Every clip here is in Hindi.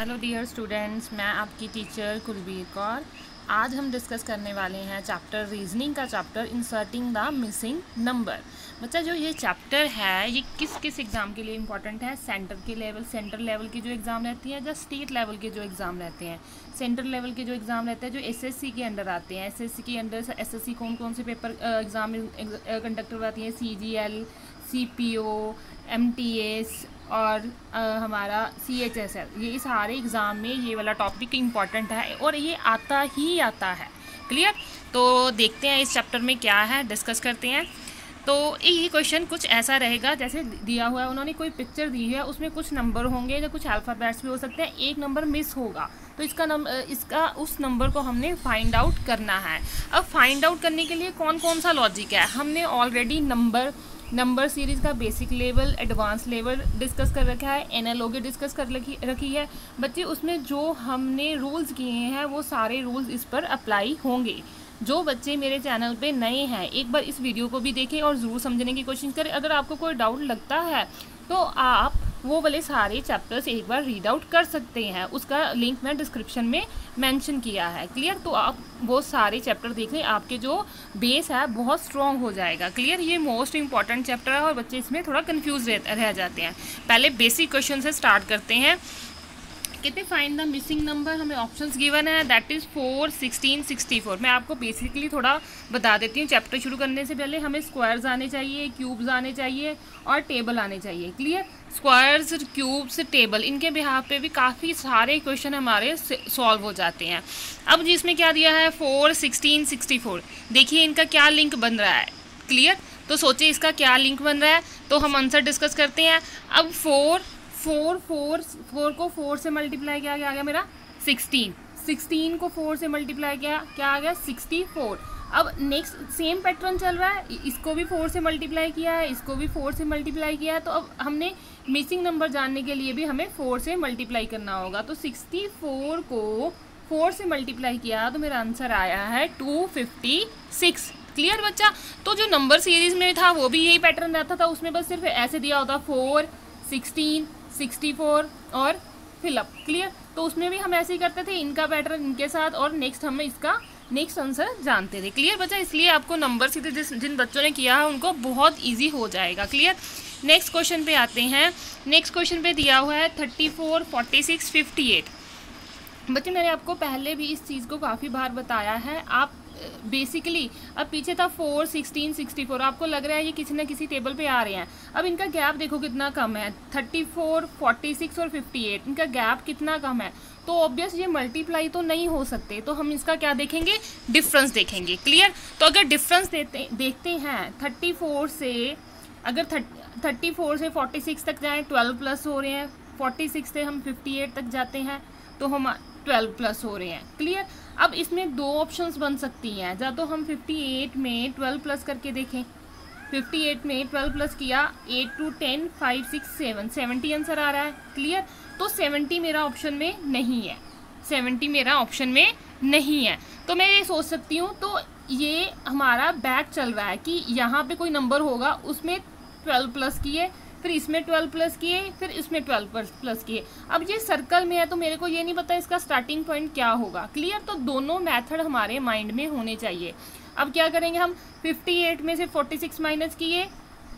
हेलो डियर स्टूडेंट्स, मैं आपकी टीचर कुलबीर कौर। आज हम डिस्कस करने वाले हैं चैप्टर रीजनिंग का chapter, inserting the missing number. बच्चा, जो ये चैप्टर है, ये किस किस एग्ज़ाम के लिए इंपॉर्टेंट है? सेंटर के लेवल, सेंटर लेवल की जो एग्ज़ाम रहती है या स्टेट लेवल के जो एग्ज़ाम रहते हैं? सेंटर लेवल के जो एग्ज़ाम रहते हैं, जो एसएससी के अंडर आते हैं। एसएससी के अंडर एसएससी कौन कौन से पेपर एग्ज़ाम कंडक्ट करवाती हैं? C G L C P O M T S और आ, हमारा सी एच एस एल ये सारे एग्ज़ाम में ये वाला टॉपिक इंपॉर्टेंट है और ये आता ही आता है। क्लियर तो देखते हैं इस चैप्टर में क्या है डिस्कस करते हैं। तो ये क्वेश्चन कुछ ऐसा रहेगा जैसे दिया हुआ है उन्होंने कोई पिक्चर दी है उसमें कुछ नंबर होंगे या कुछ अल्फ़ाबेट्स भी हो सकते हैं एक नंबर मिस होगा। तो इसका नंबर इसका उस नंबर को हमने फाइंड आउट करना है। अब फाइंड आउट करने के लिए कौन कौन सा लॉजिक है? हमने ऑलरेडी नंबर नंबर सीरीज़ का basic level advance level discuss कर रखा है एनालॉगी डिस्कस कर रखी रखी है। बच्चे, उसमें जो हमने रूल्स किए हैं, वो सारे रूल्स इस पर अप्लाई होंगे। जो बच्चे मेरे चैनल पे नए हैं, एक बार इस वीडियो को भी देखें और ज़रूर समझने की कोशिश करें। अगर आपको कोई डाउट लगता है तो आप वो वाले सारे चैप्टर्स एक बार रीड आउट कर सकते हैं। उसका लिंक मैं डिस्क्रिप्शन में मेंशन किया है। क्लियर तो आप वो सारे चैप्टर देख लें। आपके जो बेस है बहुत स्ट्रॉन्ग हो जाएगा। क्लियर ये मोस्ट इंपॉर्टेंट चैप्टर है और बच्चे इसमें थोड़ा कन्फ्यूज़ रह, जाते हैं। पहले बेसिक क्वेश्चन से स्टार्ट करते हैं। कहते फाइंड द मिसिंग नंबर हमें ऑप्शंस गिवन है? That is four sixteen sixty four मैं आपको बेसिकली थोड़ा बता देती हूँ। चैप्टर शुरू करने से पहले हमें स्क्वायर्स आने चाहिए क्यूब्स आने चाहिए और टेबल आने चाहिए। क्लियर स्क्वायर्स क्यूब्स टेबल इनके बिहार पे भी काफ़ी सारे क्वेश्चन हमारे सॉल्व हो जाते हैं। अब जिसमें क्या दिया है? फोर सिक्सटीन सिक्सटी फोर देखिए इनका क्या लिंक बन रहा है। क्लियर तो सोचिए इसका क्या लिंक बन रहा है। तो हम आंसर डिस्कस करते हैं। अब फोर फोर फोर फोर को फोर से मल्टीप्लाई किया गया आ गया मेरा सिक्सटीन सिक्सटीन को फोर से मल्टीप्लाई किया, क्या आ गया? सिक्सटी फोर अब नेक्स्ट सेम पैटर्न चल रहा है इसको भी फोर से मल्टीप्लाई किया है, इसको भी फोर से मल्टीप्लाई किया है तो अब हमने मिसिंग नंबर जानने के लिए भी हमें फोर से मल्टीप्लाई करना होगा। तो सिक्सटी फोर को फोर से मल्टीप्लाई किया तो मेरा आंसर आया है टू फिफ्टी सिक्स क्लियर बच्चा? तो जो नंबर सीरीज़ में था, वो भी यही पैटर्न रहता था, उसमें बस सिर्फ़ ऐसे दिया होता फोर सिक्सटीन सिक्सटी फोर और फिलअप क्लियर तो उसमें भी हम ऐसे ही करते थे, इनका पैटर्न इनके साथ और नेक्स्ट हमें इसका नेक्स्ट आंसर जानते थे। क्लियर बच्चा? इसलिए आपको नंबर सीधे जिस जिन बच्चों ने किया है, उनको बहुत ईजी हो जाएगा। क्लियर नेक्स्ट क्वेश्चन पे आते हैं। नेक्स्ट क्वेश्चन पे दिया हुआ है thirty four forty six fifty eight बच्चे, मैंने आपको पहले भी इस चीज़ को काफ़ी बार बताया है। आप बेसिकली अब पीछे था फोर सिक्सटीन सिक्सटी फोर आपको लग रहा है ये किसी ना किसी टेबल पे आ रहे हैं। अब इनका गैप देखो कितना कम है। थर्टी फोर फोर्टी सिक्स और फिफ्टी एट इनका गैप कितना कम है? तो ऑब्वियस ये मल्टीप्लाई तो नहीं हो सकते। तो हम इसका क्या देखेंगे? डिफरेंस देखेंगे। क्लियर तो अगर डिफरेंस देते, देखते हैं थर्टी फोर से, अगर थर्टी फोर से फोर्टी सिक्स तक जाएँ ट्वेल्व प्लस हो रहे हैं फोर्टी सिक्स से हम फिफ्टी एट तक जाते हैं तो हम ट्वेल्व प्लस हो रहे हैं। क्लियर अब इसमें दो ऑप्शंस बन सकती हैं। या तो हम 58 में 12 प्लस करके देखें। 58 में 12 प्लस किया 8 टू 10 5 6 7 70 आंसर आ रहा है। क्लियर तो 70 मेरा ऑप्शन में नहीं है। 70 मेरा ऑप्शन में नहीं है। तो मैं ये सोच सकती हूँ तो ये हमारा बैक चल रहा है कि यहाँ पे कोई नंबर होगा, उसमें 12 प्लस किए फिर इसमें ट्वेल्व प्लस किए, फिर इसमें ट्वेल्व प्लस किए। अब ये सर्कल में है तो मेरे को ये नहीं पता इसका स्टार्टिंग पॉइंट क्या होगा। क्लियर तो दोनों मेथड हमारे माइंड में होने चाहिए। अब क्या करेंगे हम? 58 में से 46 माइनस किए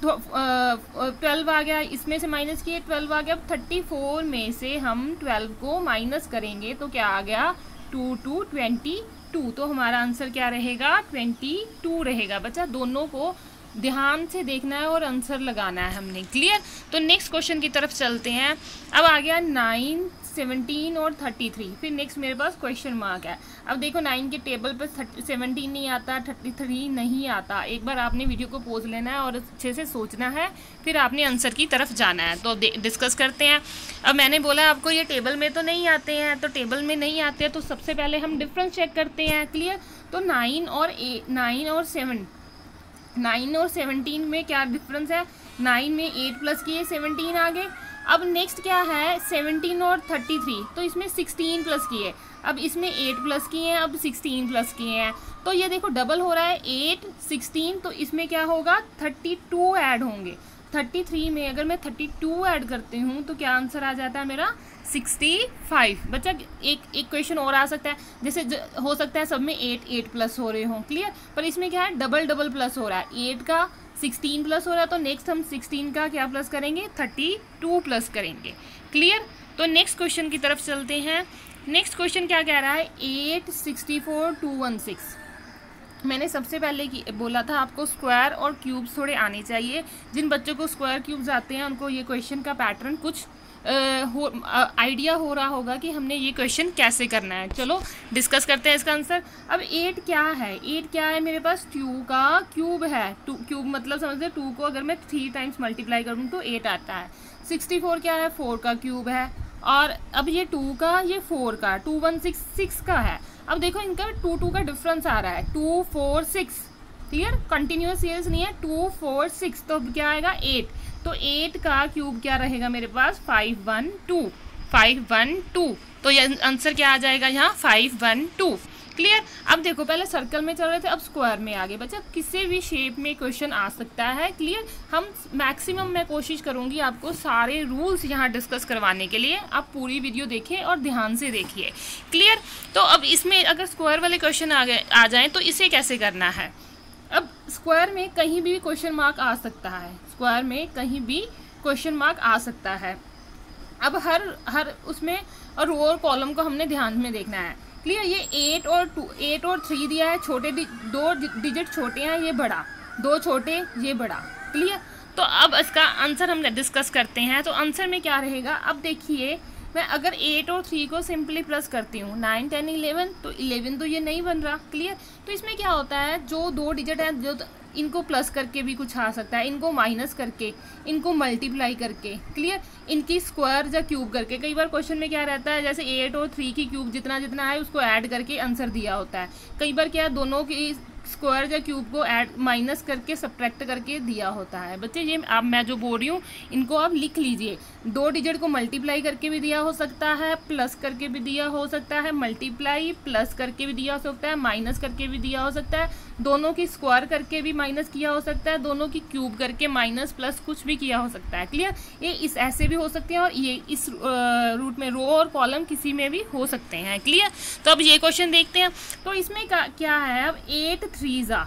ट्वेल्व आ गया। इसमें से माइनस किए ट्वेल्व आ गया। अब थर्टी फोर में से हम ट्वेल्व को माइनस करेंगे तो क्या आ गया? टू टू ट्वेंटी टू तो हमारा आंसर क्या रहेगा? ट्वेंटी टू रहेगा। बच्चा दोनों को ध्यान से देखना है और आंसर लगाना है हमने क्लियर तो नेक्स्ट क्वेश्चन की तरफ़ चलते हैं। अब आ गया नाइन सेवनटीन और थर्टी थ्री फिर नेक्स्ट मेरे पास क्वेश्चन मार्क है। अब देखो नाइन के टेबल पर सेवनटीन नहीं आता थर्टी थ्री नहीं आता। एक बार आपने वीडियो को पोज लेना है और अच्छे से सोचना है। फिर आपने आंसर की तरफ़ जाना है। तो डिस्कस करते हैं। अब मैंने बोला आपको ये टेबल में तो नहीं आते हैं। तो टेबल में नहीं आते हैं तो सबसे पहले हम डिफरेंस चेक करते हैं। क्लियर तो नाइन और ए नाइन और सेवन नाइन और सेवनटीन में क्या डिफरेंस है? नाइन में एट प्लस किए सेवनटीन आ गए अब नेक्स्ट क्या है? सेवनटीन और थर्टी थ्री तो इसमें सिक्सटीन प्लस किए। अब इसमें एट प्लस किए हैं, अब सिक्सटीन प्लस किए हैं। तो ये देखो डबल हो रहा है एट सिक्सटीन तो इसमें क्या होगा? थर्टी टू ऐड होंगे। थर्टी थ्री में अगर मैं थर्टी टू ऐड करती हूँ तो क्या आंसर आ जाता है मेरा? सिक्सटी फाइव बच्चा, एक एक क्वेश्चन और आ सकता है। जैसे हो सकता है सब में एट एट प्लस हो रहे हों क्लियर पर इसमें क्या है? डबल डबल प्लस हो रहा है। एट का सिक्सटीन प्लस हो रहा है तो नेक्स्ट हम सिक्सटीन का क्या प्लस करेंगे? थर्टी टू प्लस करेंगे। क्लियर तो नेक्स्ट क्वेश्चन की तरफ़ चलते हैं। नेक्स्ट क्वेश्चन क्या कह रहा है? Eight sixty four two one six मैंने सबसे पहले की बोला था आपको स्क्वायर और क्यूब्स थोड़े आने चाहिए। जिन बच्चों को स्क्वायर क्यूब्स आते हैं, उनको ये क्वेश्चन का पैटर्न कुछ आइडिया हो रहा होगा कि हमने ये क्वेश्चन कैसे करना है। चलो डिस्कस करते हैं इसका आंसर अब एट क्या है? एट क्या है? मेरे पास टू का क्यूब है। टू क्यूब मतलब समझते टू को अगर मैं थ्री टाइम्स मल्टीप्लाई करूँ तो एट आता है। सिक्सटी फोर क्या है? फोर का क्यूब है। और अब ये टू का, ये फोर का टू वन सिक्स सिक्स का है। अब देखो इनका टू टू का डिफरेंस आ रहा है। Two four six clear continuous series नहीं है। टू फोर सिक्स तो क्या आएगा? एट तो एट का क्यूब क्या रहेगा मेरे पास? Five one two five one two तो ये आंसर क्या आ जाएगा यहाँ? फाइव वन टू क्लियर अब देखो, पहले सर्कल में चल रहे थे, अब स्क्वायर में आ गए बच्चा, किसी भी शेप में क्वेश्चन आ सकता है। क्लियर हम मैक्सिमम मैं कोशिश करूँगी आपको सारे रूल्स यहाँ डिस्कस करवाने के लिए आप पूरी वीडियो देखें और ध्यान से देखिए। क्लियर तो अब इसमें अगर स्क्वायर वाले क्वेश्चन आ गए, आ जाएँ तो इसे कैसे करना है? अब स्क्वायर में कहीं भी क्वेश्चन मार्क आ सकता है। स्क्वायर में कहीं भी क्वेश्चन मार्क आ सकता है। अब हर हर उसमें रो और कॉलम को हमने ध्यान में देखना है। क्लियर ये एट और टू एट और थ्री दिया है, छोटे दो डिजिट छोटे हैं, ये बड़ा। दो छोटे, ये बड़ा। क्लियर तो अब इसका आंसर हम डिस्कस करते हैं। तो आंसर में क्या रहेगा? अब देखिए, मैं अगर एट और थ्री को सिंपली प्लस करती हूँ नाइन टेन इलेवन तो इलेवन तो ये नहीं बन रहा। क्लियर तो इसमें क्या होता है? जो दो डिजिट हैं, जो इनको प्लस करके भी कुछ आ सकता है, इनको माइनस करके, इनको मल्टीप्लाई करके क्लियर इनकी स्क्वायर या क्यूब करके। कई बार क्वेश्चन में क्या रहता है, जैसे एट और थ्री की क्यूब जितना जितना है, उसको ऐड करके आंसर दिया होता है। कई बार क्या दोनों की स्क्वायर या क्यूब को ऐड माइनस करके सब्ट्रैक्ट करके दिया होता है। बच्चे, ये आप, मैं जो बोल रही हूँ, इनको आप लिख लीजिए। दो डिजिट को मल्टीप्लाई करके भी दिया हो सकता है प्लस करके भी दिया हो सकता है मल्टीप्लाई प्लस करके भी दिया हो सकता है माइनस करके भी दिया हो सकता है दोनों की स्क्वायर करके भी माइनस किया हो सकता है, दोनों की क्यूब करके माइनस प्लस कुछ भी किया हो सकता है क्लियर ये इस ऐसे भी हो सकते हैं और ये इस रूट में रो और कॉलम किसी में भी हो सकते हैं क्लियर तो अब ये क्वेश्चन देखते हैं। तो इसमें क्या है? अब एट थ्री ज़ा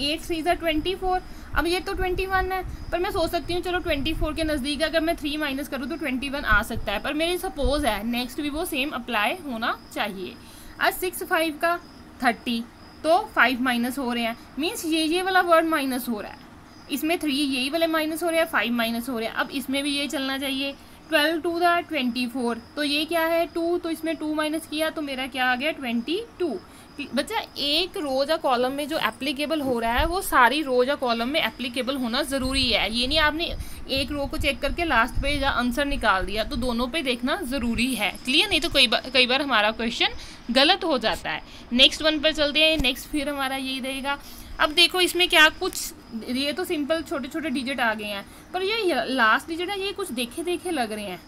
एट थ्री ज़ा ट्वेंटी फोर अब ये तो ट्वेंटी वन है, पर मैं सोच सकती हूँ, चलो ट्वेंटी फोर के नज़दीक अगर मैं थ्री माइनस करूँ तो ट्वेंटी वन आ सकता है, पर मेरी सपोज़ है नेक्स्ट भी वो सेम अप्लाई होना चाहिए। आज सिक्स फाइव का थर्टी तो फाइव माइनस हो रहे हैं। मीन्स ये ये वाला वर्ड माइनस हो रहा है। इसमें थ्री यही वाले माइनस हो रहे हैं फाइव माइनस हो रहे हैं। अब इसमें भी ये चलना चाहिए। Twelve two the twenty four तो ये क्या है? टू तो इसमें टू माइनस किया तो मेरा क्या आ गया? ट्वेंटी टू बच्चा, एक रोज या कॉलम में जो एप्लीकेबल हो रहा है, वो सारी रोज या कॉलम में एप्लीकेबल होना ज़रूरी है। ये नहीं आपने एक रो को चेक करके लास्ट पे या आंसर निकाल दिया तो दोनों पे देखना ज़रूरी है। क्लियर नहीं तो कई बार कई बार हमारा क्वेश्चन गलत हो जाता है। नेक्स्ट वन पर चलते हैं नेक्स्ट फिर हमारा यही रहेगा अब देखो, इसमें क्या कुछ, ये तो सिंपल छोटे छोटे डिजिट आ गए हैं, पर ये लास्ट डिजिट है, ये कुछ देखे देखे लग रहे हैं।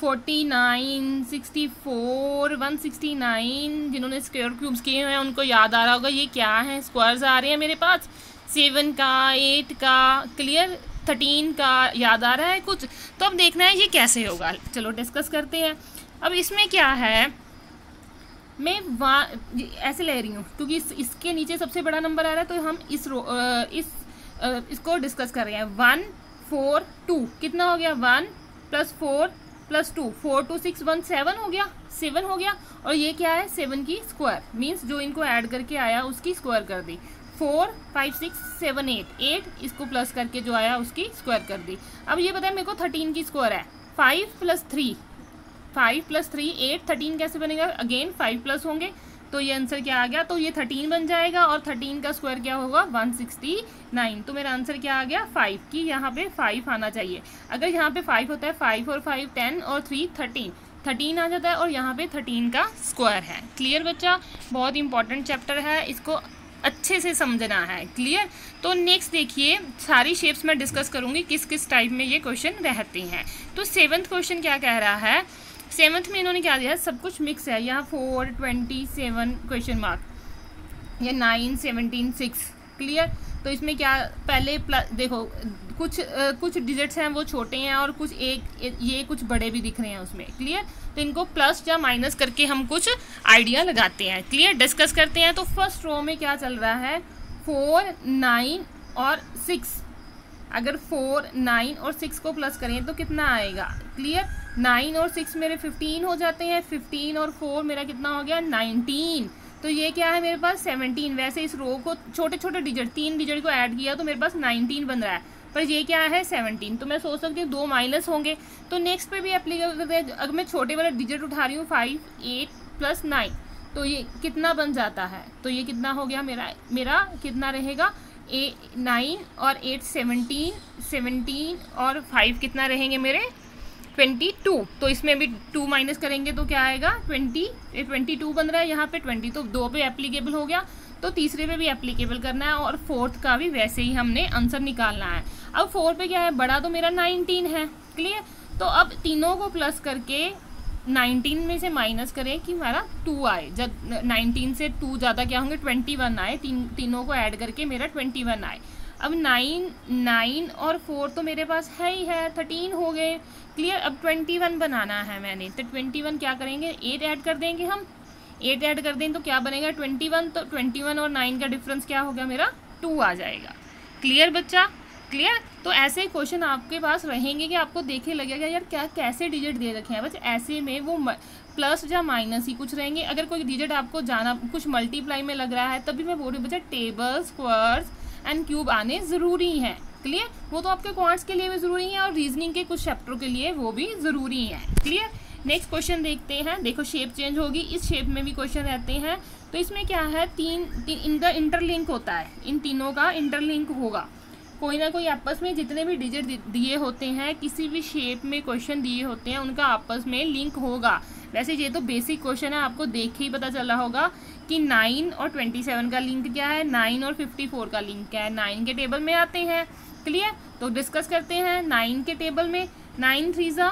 Forty nine sixty four one sixty nine जिन्होंने स्क्वायर क्यूब्स किए हुए हैं उनको याद आ रहा होगा ये क्या है? स्क्वायर्स आ रहे हैं मेरे पास। सेवन का एट का क्लियर थर्टीन का याद आ रहा है कुछ? तो अब देखना है ये कैसे होगा। चलो डिस्कस करते हैं। अब इसमें क्या है? मैं वहाँ ऐसे ले रही हूँ क्योंकि इस, इसके नीचे सबसे बड़ा नंबर आ रहा है तो हम इस रो इस इसको डिस्कस कर रहे हैं। वन फोर टू कितना हो गया? One plus four plus two, four two six, one seven हो गया, सेवन हो गया, और ये क्या है? सेवन की स्क्वायर मीन्स जो इनको ऐड करके आया, उसकी स्क्वायर कर दी. Four five six seven eight eight इसको प्लस करके जो आया, उसकी स्क्वायर कर दी. अब ये बताए, मेरे को थर्टीन की स्क्वायर है. Five plus three five plus three eight thirteen कैसे बनेगा? अगेन फाइव प्लस होंगे. तो ये आंसर क्या आ गया? तो ये थर्टीन बन जाएगा और थर्टीन का स्क्वायर क्या होगा? वन सिक्सटी नाइन तो मेरा आंसर क्या आ गया? फाइव की यहाँ पे फाइव आना चाहिए। अगर यहाँ पे फाइव होता है फाइव और फाइव टेन और थ्री थर्टीन थर्टीन आ जाता है और यहाँ पे थर्टीन का स्क्वायर है। क्लियर बच्चा? बहुत इंपॉर्टेंट चैप्टर है। इसको अच्छे से समझना है। क्लियर तो नेक्स्ट देखिए, सारी शेप्स मैं डिस्कस करूँगी किस किस टाइप में ये क्वेश्चन रहते हैं। तो सेवन्थ क्वेश्चन क्या कह रहा है? सेवन्थ में इन्होंने क्या दिया है? सब कुछ मिक्स है। यहाँ four twenty seven question mark या नाइन सेवनटीन सिक्स क्लियर तो इसमें क्या पहले देखो कुछ आ, कुछ डिजिट्स हैं वो छोटे हैं और कुछ एक ये कुछ बड़े भी दिख रहे हैं उसमें। क्लियर तो इनको प्लस या माइनस करके हम कुछ आइडिया लगाते हैं। क्लियर डिस्कस करते हैं। तो फ़र्स्ट रो में क्या चल रहा है? फोर नाइन और सिक्स अगर फोर, नाइन और सिक्स को प्लस करें तो कितना आएगा? क्लियर नाइन और सिक्स मेरे फिफ्टीन हो जाते हैं फिफ्टीन और फोर मेरा कितना हो गया? नाइनटीन तो ये क्या है मेरे पास? सेवनटीन वैसे इस रो को छोटे छोटे डिजिट तीन डिजिट को ऐड किया तो मेरे पास नाइनटीन बन रहा है। पर ये क्या है? सेवनटीन तो मैं सोच सकती हूँ दो माइनस होंगे। तो नेक्स्ट पे भी अप्लीकेबल करते अगर मैं छोटे वाला डिजिट उठा रही हूँ फाइव एट प्लस नाइन तो ये कितना बन जाता है? तो ये कितना हो गया मेरा मेरा कितना रहेगा? ए नाइन और एट सेवनटीन सेवनटीन और फाइव कितना रहेंगे मेरे? Twenty two. तो इसमें भी टू माइनस करेंगे तो क्या आएगा? ट्वेंटी ट्वेंटी टू बन रहा है यहाँ पे। ट्वेंटी तो दो पे एप्लीकेबल हो गया। तो तीसरे पे भी एप्लीकेबल करना है और फोर्थ का भी वैसे ही हमने आंसर निकालना है। अब फोर पे क्या है? बड़ा तो मेरा नाइनटीन है। क्लियर? तो अब तीनों को प्लस करके नाइनटीन में से माइनस करें कि हमारा टू आए। जब नाइनटीन से टू ज़्यादा क्या होंगे? ट्वेंटी वन आए। तीन, तीनों को ऐड करके मेरा ट्वेंटी वन आए। अब नाइन नाइन और फोर तो मेरे पास है ही है। थर्टीन हो गए। क्लियर? अब ट्वेंटी वन बनाना है मैंने। तो ट्वेंटी वन क्या करेंगे? एट ऐड कर देंगे हम। एट ऐड कर दें तो क्या बनेगा? Twenty one. तो ट्वेंटी वन और नाइन का डिफरेंस क्या हो गया? मेरा टू आ जाएगा। क्लियर बच्चा? क्लियर तो ऐसे ही क्वेश्चन आपके पास रहेंगे कि आपको देखे लगेगा यार क्या कैसे डिजिट दे रखे हैं। बस ऐसे में वो प्लस या माइनस ही कुछ रहेंगे। अगर कोई डिजिट आपको जाना कुछ मल्टीप्लाई में लग रहा है तभी मैं बोल रही हूँ बच्चा टेबल स्क्वायर्स एंड क्यूब आने ज़रूरी हैं। क्लियर वो तो आपके क्वार्ट्स के लिए भी ज़रूरी है और रीजनिंग के कुछ चैप्टरों के लिए वो भी ज़रूरी है। क्लियर नेक्स्ट क्वेश्चन देखते हैं। देखो शेप चेंज होगी इस शेप में भी क्वेश्चन रहते हैं। तो इसमें क्या है? तीन, तीन इनका इंटरलिंक होता है। इन तीनों का इंटरलिंक होगा। कोई ना कोई आपस में जितने भी डिजिट दिए होते हैं, किसी भी शेप में क्वेश्चन दिए होते हैं, उनका आपस में लिंक होगा। वैसे ये तो बेसिक क्वेश्चन है, आपको देख के ही पता चला होगा कि नाइन और ट्वेंटी सेवन का लिंक क्या है नाइन और फिफ्टी फोर का लिंक क्या है। नाइन के टेबल में आते हैं क्लियर तो डिस्कस करते हैं नाइन के टेबल में नाइन थ्री ज़ा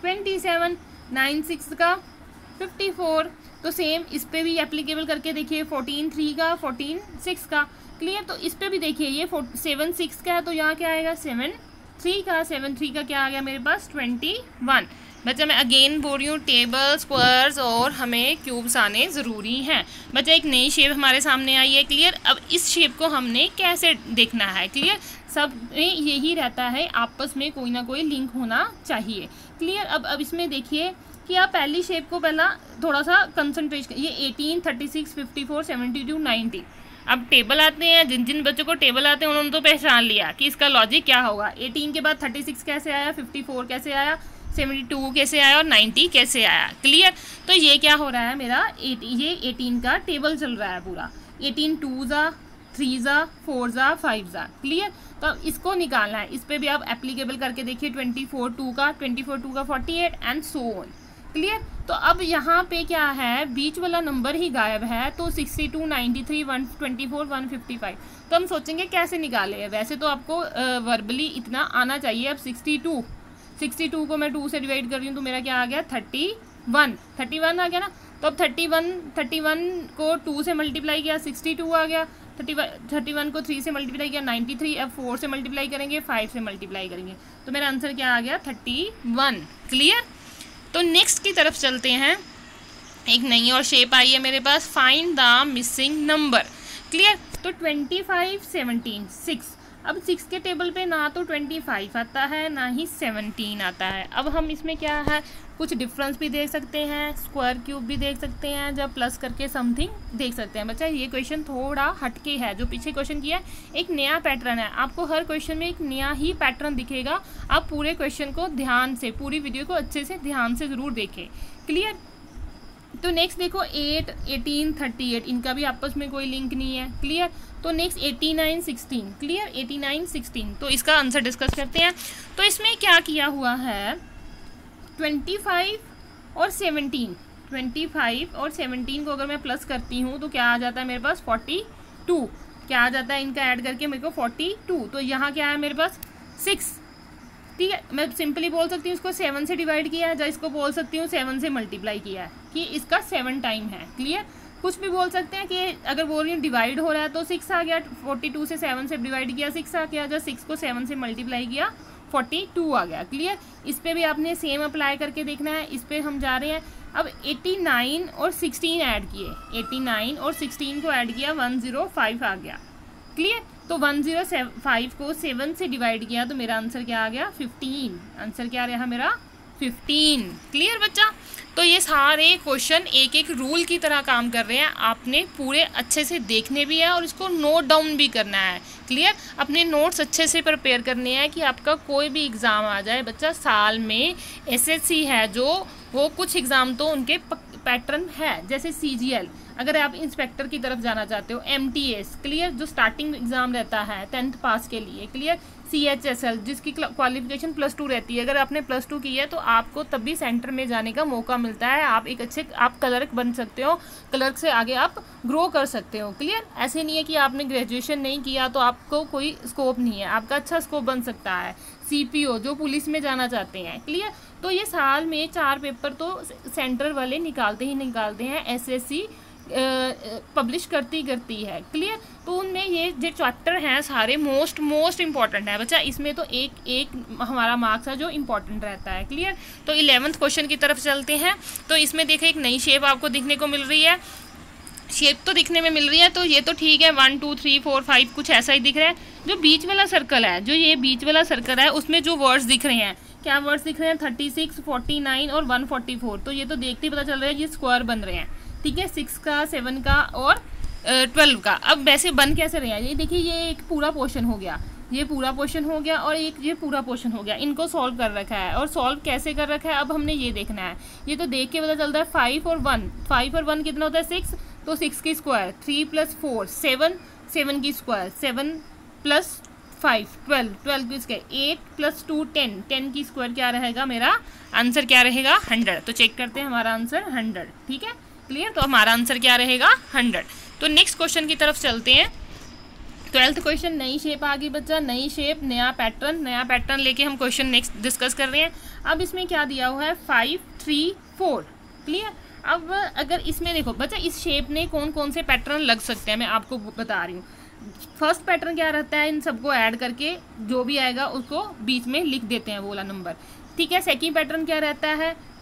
ट्वेंटी सेवन नाइन सिक्स का फिफ्टी फोर तो सेम इस पर भी एप्लीकेबल करके देखिए फोर्टीन थ्री का फोर्टीन सिक्स का। क्लियर तो इस पर भी देखिए, ये सेवन सिक्स का है तो यहाँ क्या आएगा? सेवन थ्री का सेवन थ्री का क्या आ गया मेरे पास? ट्वेंटी वन बच्चा, मैं अगेन बोल रही हूँ टेबल स्क्वायर्स और हमें क्यूब्स आने ज़रूरी हैं। बच्चा, एक नई शेप हमारे सामने आई है क्लियर अब इस शेप को हमने कैसे देखना है क्लियर सब में यही रहता है, आपस में कोई ना कोई लिंक होना चाहिए। क्लियर अब अब इसमें देखिए कि आप पहली शेप को पहला थोड़ा सा कंसनट्रेट ये eighteen thirty six fifty four seventy two ninety अब टेबल आते हैं, जिन जिन बच्चों को टेबल आते हैं, उन्होंने तो पहचान लिया कि इसका लॉजिक क्या होगा। एटीन के बाद थर्टी सिक्स कैसे आया फिफ्टी फोर कैसे आया सेवेंटी टू कैसे आया और नाइन्टी कैसे आया? क्लियर तो ये क्या हो रहा है मेरा? एटी ये एटीन का टेबल चल रहा है पूरा। एटीन टू ज़ा थ्री ज़ा फोर ज़ा फाइव ज़ा क्लियर तो अब इसको निकालना है। इस पर भी आप एप्लीकेबल करके देखिए ट्वेंटी फोर टू का ट्वेंटी फोर टू का forty eight and so on clear तो अब यहाँ पे क्या है? बीच वाला नंबर ही गायब है तो sixty two, ninety three, one twenty four, one fifty five. तो हम सोचेंगे कैसे निकाले वैसे तो आपको वर्बली इतना आना चाहिए। अब सिक्सटी टू सिक्सटी टू को मैं टू से डिवाइड कर रही हूँ तो मेरा क्या आ गया? Thirty one. थर्टी वन आ गया ना? तो अब थर्टी वन थर्टी वन को टू से मल्टीप्लाई किया, सिक्सटी टू आ गया। थर्टी वन थर्टी वन को थ्री से मल्टीप्लाई किया, नाइन्टी थ्री, अब फोर से मल्टीप्लाई करेंगे, फाइव से मल्टीप्लाई करेंगे। तो मेरा आंसर क्या आ गया? Thirty one. क्लियर तो नेक्स्ट की तरफ़ चलते हैं। एक नई और शेप आई है मेरे पास find the missing number clear तो ट्वेंटी फाइव सेवनटीन सिक्स अब सिक्स के टेबल पे ना तो ट्वेंटी फाइव आता है, ना ही सेवनटीन आता है। अब हम इसमें क्या है, कुछ डिफरेंस भी देख सकते हैं स्क्वायर क्यूब भी देख सकते हैं जब प्लस करके समथिंग देख सकते हैं। बच्चा, ये क्वेश्चन थोड़ा हटके है, जो पीछे क्वेश्चन किया है, एक नया पैटर्न है। आपको हर क्वेश्चन में एक नया ही पैटर्न दिखेगा। आप पूरे क्वेश्चन को ध्यान से, पूरी वीडियो को अच्छे से ध्यान से ज़रूर देखें। क्लियर तो नेक्स्ट देखो एट एटीन थर्टी एट इनका भी आपस में कोई लिंक नहीं है। क्लियर तो next eighty nine sixteen clear eighty nine sixteen तो इसका आंसर डिस्कस करते हैं। तो इसमें क्या किया हुआ है? ट्वेंटी फाइव और सेवनटीन ट्वेंटी फाइव और सेवनटीन को अगर मैं प्लस करती हूँ तो क्या आ जाता है मेरे पास? फोर्टी टू क्या आ जाता है इनका ऐड करके? मेरे को फोर्टी टू तो यहाँ क्या है मेरे पास? सिक्स ठीक है? मैं सिंपली बोल सकती हूँ, इसको सेवन से डिवाइड किया है। या इसको बोल सकती हूँ सेवन से मल्टीप्लाई किया है। कि इसका सेवन टाइम है। क्लियर कुछ भी बोल सकते हैं कि अगर हूँ डिवाइड हो रहा है तो सिक्स आ गया फोर्टी टू से सेवन से डिवाइड किया सिक्स आ गया, जब सिक्स को सेवन से मल्टीप्लाई किया फोर्टी टू आ गया क्लियर इस पर भी आपने सेम अप्लाई करके देखना है, इस पर हम जा रहे हैं। अब एट्टी नाइन और सिक्सटीन ऐड किए एट्टी नाइन और सिक्सटीन को ऐड किया वन ज़ीरो फाइव आ गया क्लियर तो वन ज़ीरो फाइव को सेवन से डिवाइड किया तो मेरा आंसर क्या आ गया? फिफ्टीन आंसर क्या रहा मेरा? फिफ्टीन क्लियर बच्चा? तो ये सारे क्वेश्चन एक एक रूल की तरह काम कर रहे हैं। आपने पूरे अच्छे से देखने भी है और इसको नोट डाउन भी करना है। क्लियर अपने नोट्स अच्छे से प्रिपेयर करने हैं कि आपका कोई भी एग्ज़ाम आ जाए। बच्चा साल में एसएससी है जो, वो कुछ एग्ज़ाम तो उनके पैटर्न है, जैसे सीजीएल अगर आप इंस्पेक्टर की तरफ़ जाना चाहते हो एमटीएस क्लियर जो स्टार्टिंग एग्ज़ाम रहता है टेंथ पास के लिए clear C H S L जिसकी क्वालिफिकेशन प्लस टू रहती है। अगर आपने प्लस टू की है तो आपको तभी सेंटर में जाने का मौका मिलता है। आप एक अच्छे, आप क्लर्क बन सकते हो। क्लर्क से आगे आप ग्रो कर सकते हो। क्लियर ऐसे नहीं है कि आपने ग्रेजुएशन नहीं किया तो आपको कोई स्कोप नहीं है। आपका अच्छा स्कोप बन सकता है। CPO जो पुलिस में जाना चाहते हैं। क्लियर तो ये साल में चार पेपर तो सेंटर वाले निकालते ही निकालते हैं। SSC पब्लिश करती करती है। क्लियर तो उनमें ये जो चैप्टर हैं सारे मोस्ट मोस्ट इंपॉर्टेंट है। बच्चा, इसमें तो एक एक हमारा मार्क्स है जो इंपॉर्टेंट रहता है। क्लियर तो इलेवंथ क्वेश्चन की तरफ़ चलते हैं। तो इसमें देखें, एक नई शेप आपको दिखने को मिल रही है। शेप तो दिखने में मिल रही है तो ये तो ठीक है। One two three four five कुछ ऐसा ही दिख रहा है। जो बीच वाला सर्कल है, जो ये बीच वाला सर्कल है, उसमें जो वर्ड्स दिख रहे हैं, क्या वर्ड्स दिख रहे हैं? थर्टी सिक्स फोर्टी नाइन और वन फोर्टी फोर तो ये तो देखते ही पता चल रहा है ये स्क्वायर बन रहे हैं। ठीक है सिक्स का सेवन का और ट्वेल्व का। अब वैसे बन कैसे रहे ये देखिए, ये एक पूरा पोर्शन हो गया। ये पूरा पोर्शन हो गया और एक ये पूरा पोर्शन हो गया। इनको सॉल्व कर रखा है। और सॉल्व कैसे कर रखा है? अब हमने ये देखना है। ये तो देख के पता चलता है फाइव और वन फाइव और वन कितना होता है? सिक्स तो सिक्स की square three plus four seven seven की square seven plus five twelve twelve की square eight plus two ten ten की स्क्वायर क्या रहेगा? मेरा आंसर क्या रहेगा? हंड्रेड तो चेक करते हैं हमारा आंसर हंड्रेड ठीक है? क्लियर? तो हमारा आंसर क्या रहेगा? हंड्रेड। तो नेक्स्ट क्वेश्चन की तरफ़ चलते हैं। ट्वेल्थ क्वेश्चन, नई शेप आ गई बच्चा, नई शेप, नया पैटर्न नया पैटर्न लेके हम क्वेश्चन नेक्स्ट डिस्कस कर रहे हैं। अब इसमें क्या दिया हुआ है? Five, three, four. क्लियर? अब अगर इसमें देखो, बच्चा, इस शेप में कौन कौन से पैटर्न लग सकते हैं? मैं आपको बता रही हूँ। फ़र्स्ट पैटर्न क्या रहता है? इन सबको ऐड करके जो भी आएगा, उसको बीच में लिख देते हैं वो वाला नंबर। ठीक है? सेकेंड पैटर्न क्या रहता है?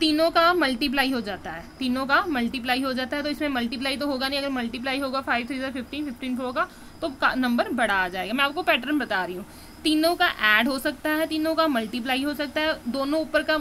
तीनों का मल्टीप्लाई हो जाता है। तीनों का मल्टीप्लाई हो जाता है तो इसमें मल्टीप्लाई तो होगा नहीं, अगर मल्टीप्लाई होगा फाइव थ्री फिफ्टीन फिफ्टीन होगा तो नंबर बड़ा आ जाएगा। मैं आपको पैटर्न बता रही हूँ। तीनों का ऐड हो सकता है, तीनों का मल्टीप्लाई हो सकता है, दोनों ऊपर का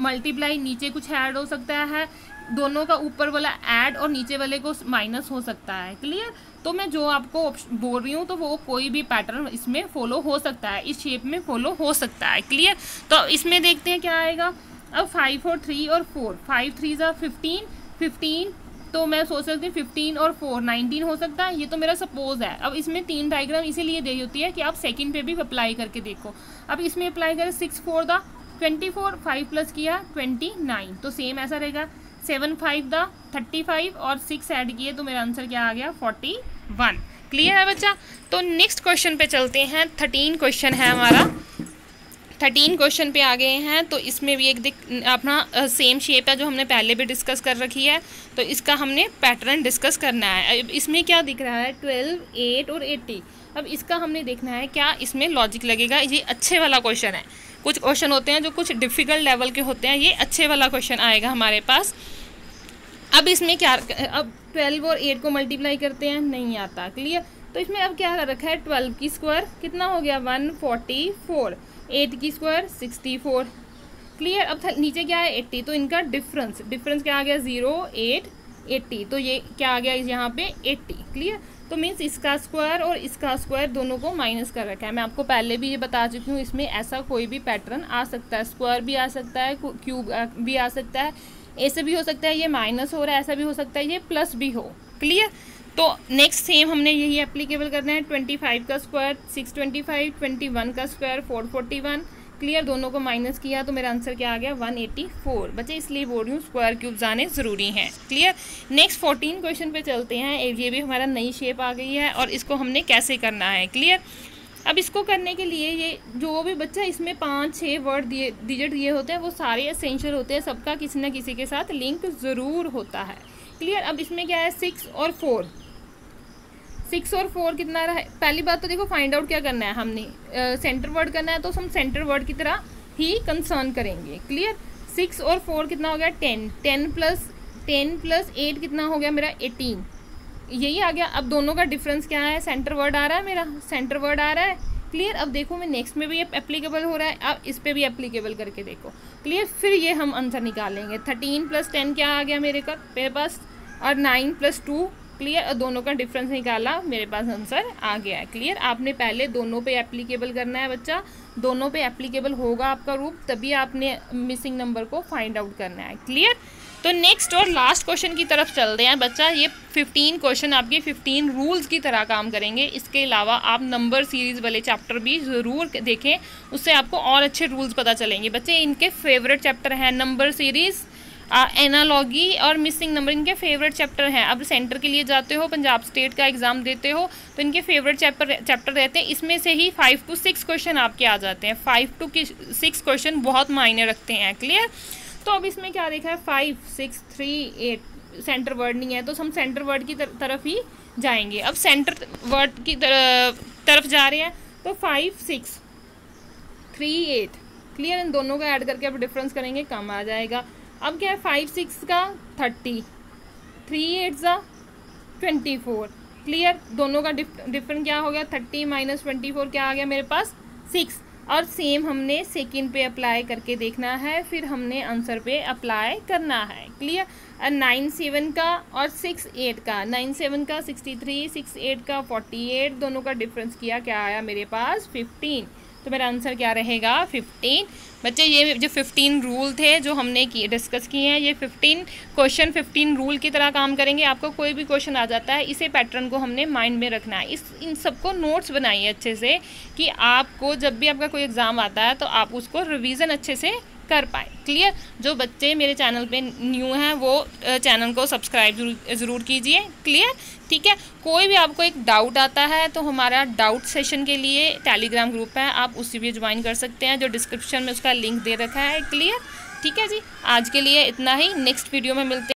मल्टीप्लाई नीचे कुछ ऐड हो सकता है, दोनों का ऊपर वाला ऐड और नीचे वाले को माइनस हो सकता है। क्लियर तो मैं जो आपको बोल रही हूँ तो वो कोई भी पैटर्न इसमें फॉलो हो सकता है, इस शेप में फॉलो हो सकता है। क्लियर तो इसमें देखते हैं क्या आएगा। अब फाइव और थ्री और फोर फाइव थ्री ज़ा फिफ्टीन फिफ्टीन तो मैं सोच सकती हूँ फिफ्टीन और फोर नाइनटीन हो सकता है, ये तो मेरा सपोज़ है. अब इसमें तीन डायग्राम इसीलिए दे होती है कि आप सेकंड पे भी अप्लाई करके देखो. अब इसमें अप्लाई करें six four the twenty four five plus किया ट्वेंटी नाइन तो सेम ऐसा रहेगा. Seven five the thirty five और सिक्स ऐड किए तो मेरा आंसर क्या आ गया? फोर्टी वन क्लियर है बच्चा? तो नेक्स्ट क्वेश्चन पे चलते हैं. थर्टीन क्वेश्चन है हमारा. थर्टीन क्वेश्चन पे आ गए हैं तो इसमें भी एक अपना सेम शेप है जो हमने पहले भी डिस्कस कर रखी है तो इसका हमने पैटर्न डिस्कस करना है। इसमें क्या दिख रहा है? ट्वेल्व एट और एट्टी अब इसका हमने देखना है, क्या इसमें लॉजिक लगेगा? ये अच्छे वाला क्वेश्चन है। कुछ क्वेश्चन होते हैं जो कुछ डिफ़िकल्ट लेवल के होते हैं, ये अच्छे वाला क्वेश्चन आएगा हमारे पास। अब इसमें क्या, अब ट्वेल्व और एट को मल्टीप्लाई करते हैं, नहीं आता। क्लियर तो इसमें अब क्या रखा है? ट्वेल्व की स्क्वायर कितना हो गया? वन फोर्टी फोर एट की स्क्वायर, सिक्सटी फोर। क्लियर अब नीचे क्या है? एट्टी। तो इनका डिफरेंस डिफरेंस क्या आ गया? ज़ीरो एट एट्टी तो ये क्या आ गया यहाँ पे? एट्टी। क्लियर तो मीन्स इसका स्क्वायर और इसका स्क्वायर दोनों को माइनस कर रखा है। मैं आपको पहले भी ये बता चुकी हूँ, इसमें ऐसा कोई भी पैटर्न आ सकता है। स्क्वायर भी आ सकता है क्यूब भी आ सकता है। ऐसे भी हो सकता है, ये माइनस हो रहा है, ऐसा भी हो सकता है, ये प्लस भी हो। क्लियर तो नेक्स्ट सेम हमने यही एप्लीकेबल करना है ट्वेंटी फाइव का square six twenty five twenty one का square four forty one clear दोनों को माइनस किया तो मेरा आंसर क्या आ गया? वन एटी फोर बच्चे, इसलिए बोल रही हूँ स्क्वायर क्यूब्स आने ज़रूरी हैं। क्लियर नेक्स्ट फोर्टीन क्वेश्चन पे चलते हैं। ये भी हमारा नई शेप आ गई है और इसको हमने कैसे करना है? क्लियर अब इसको करने के लिए ये जो भी बच्चा इसमें पाँच छः वर्ड दिए डिजिट दिए होते हैं, वो सारे असेंशियल होते हैं, सबका किसी न किसी के साथ लिंक ज़रूर होता है। क्लियर अब इसमें क्या है? सिक्स और फोर सिक्स और फोर कितना रहा है पहली बात तो देखो फाइंड आउट क्या करना है हमने। सेंटर वर्ड करना है तो हम सेंटर वर्ड की तरह ही कंसर्न करेंगे। क्लियर सिक्स और फोर कितना हो गया? Ten ten plus ten plus eight कितना हो गया मेरा? एटीन यही आ गया। अब दोनों का डिफरेंस क्या है? सेंटर वर्ड आ रहा है मेरा? सेंटर वर्ड आ रहा है। क्लियर अब देखो मैं नेक्स्ट में भी ये एप्लीकेबल हो रहा है। अब इस पर भी एप्लीकेबल करके देखो। क्लियर फिर ये हम आंसर निकालेंगे। थर्टीन प्लस टेन क्या आ गया मेरे का? मेरे पास? और नाइन प्लस टू क्लियर और दोनों का डिफरेंस निकाला, मेरे पास आंसर आ गया है. क्लियर आपने पहले दोनों पे एप्लीकेबल करना है बच्चा. दोनों पे एप्लीकेबल होगा आपका रूप, तभी आपने मिसिंग नंबर को फाइंड आउट करना है. क्लियर तो नेक्स्ट और लास्ट क्वेश्चन की तरफ़ चलते हैं बच्चा. ये 15 क्वेश्चन आपके 15 रूल्स की तरह काम करेंगे. इसके अलावा आप नंबर सीरीज़ वाले चैप्टर भी ज़रूर देखें. उससे आपको और अच्छे रूल्स पता चलेंगे. बच्चे, इनके फेवरेट चैप्टर हैं नंबर सीरीज़ एनालॉगी और मिसिंग नंबर, इनके फेवरेट चैप्टर हैं। अब सेंटर के लिए जाते हो, पंजाब स्टेट का एग्ज़ाम देते हो तो इनके फेवरेट चैप्टर चैप्टर रहते हैं। इसमें से ही फाइव टू सिक्स क्वेश्चन आपके आ जाते हैं। फाइव टू सिक्स क्वेश्चन बहुत मायने रखते हैं क्लियर तो अब इसमें क्या देखा है? Five six three eight centre word नहीं है तो हम सेंटर वर्ड की तरफ़ ही जाएँगे। अब सेंटर वर्ड की तरफ़ जा रहे हैं तो five six three eight clear इन दोनों का ऐड करके अब डिफरेंस करेंगे, कम आ जाएगा। अब क्या है? फाइव सिक्स का थर्टी थ्री एट ज़ा ट्वेंटी फोर क्लियर दोनों का डिफरेंट क्या हो गया? थर्टी माइनस ट्वेंटी फोर क्या आ गया मेरे पास? सिक्स और सेम हमने सेकेंड पे अप्लाई करके देखना है, फिर हमने आंसर पे अप्लाई करना है. क्लियर नाइन सेवन का और सिक्स एट का. नाइन सेवन का सिक्सटी थ्री सिक्स एट का फोर्टी एट दोनों का डिफरेंस किया क्या आया मेरे पास? फिफ्टीन तो मेरा आंसर क्या रहेगा? फिफ्टीन बच्चे, ये जो फिफ्टीन रूल थे जो हमने किए डिस्कस किए हैं, ये फिफ्टीन क्वेश्चन फिफ्टीन रूल की तरह काम करेंगे। आपको कोई भी क्वेश्चन आ जाता है, इसे पैटर्न को हमने माइंड में रखना है। इस, इन सबको नोट्स बनाइए अच्छे से कि आपको जब भी आपका कोई एग्ज़ाम आता है तो आप उसको रिविज़न अच्छे से कर पाए। क्लियर जो बच्चे मेरे चैनल पे न्यू हैं, वो चैनल को सब्सक्राइब ज़रूर कीजिए। क्लियर ठीक है? कोई भी आपको एक डाउट आता है तो हमारा डाउट सेशन के लिए टेलीग्राम ग्रुप है। आप उसी भी ज्वाइन कर सकते हैं, जो डिस्क्रिप्शन में उसका लिंक दे रखा है। क्लियर ठीक है जी? आज के लिए इतना ही। नेक्स्ट वीडियो में मिलते